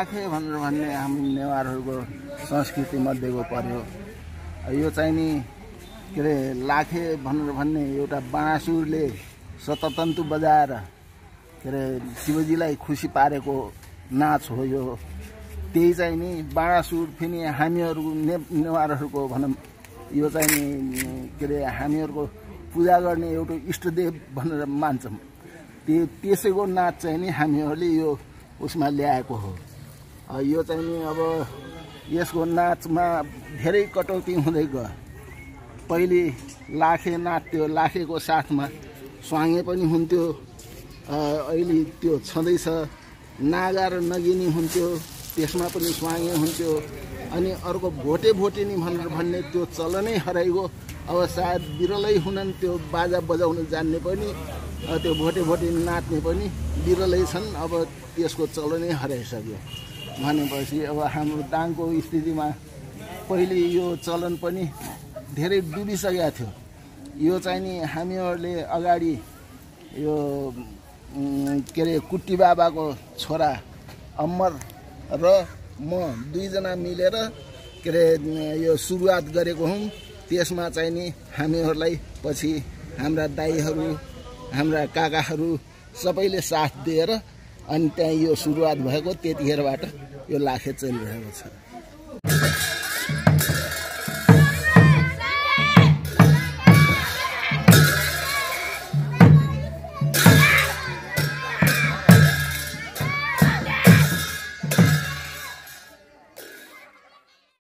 लाखे भनेर भन्ने हामी नेवारहरूको संस्कृति मध्येको पर्यो। यो चाहिँ नि के अरे लाखे भनेर भन्ने एउटा बाँसुरले सततन्तु बजाएर के अरे शिवजीलाई खुसी पारेको नाच हो यो। त्यही चाहिँ नि बाँडासुर फेरि हामीहरू ने नेवारहरूको भनौँ यो चाहिँ नि के अरे हामीहरूको पूजा गर्ने एउटा इष्टदेव भनेर मान्छौँ। त्यो त्यसैको नाच चाहिँ नि हामीहरूले यो उसमा ल्याएको हो। यो चाहिँ नि अब यसको नाचमा धेरै कटौती हुँदै गयो। पहिले लाखे नाच्थ्यो लाखेको साथमा स्वाङ्गे पनि हुन्थ्यो। अहिले त्यो छँदैछ। नागा र नगिनी हुन्थ्यो त्यसमा पनि स्वाङ्गे हुन्थ्यो। अनि अर्को भोटे भोटेनी भनेर भन्ने त्यो चलनै हराइगयो। अब सायद बिरलै हुनन् त्यो बाजा बजाउन जान्ने पनि त्यो भोटे भोटेनी नाच्ने पनि बिरलै छन्। अब त्यसको चलनै हराइसक्यो। भनेपछि अब हाम्रो दाङको स्थितिमा पहिले यो चलन पनि धेरै डुबिसकेको थियो। यो चाहिँ नि हामीहरूले अगाडि यो के अरे कुट्टी बाबाको छोरा अमर र म दुईजना मिलेर के अरे यो सुरुवात गरेको हौँ। त्यसमा चाहिँ नि हामीहरूलाई पछि हाम्रा दाईहरू हाम्रा काकाहरू सबैले साथ दिएर अनि त्यहाँ यो सुरुवात भएको त्यतिखेरबाट यो लाखे चलिरहेको छ।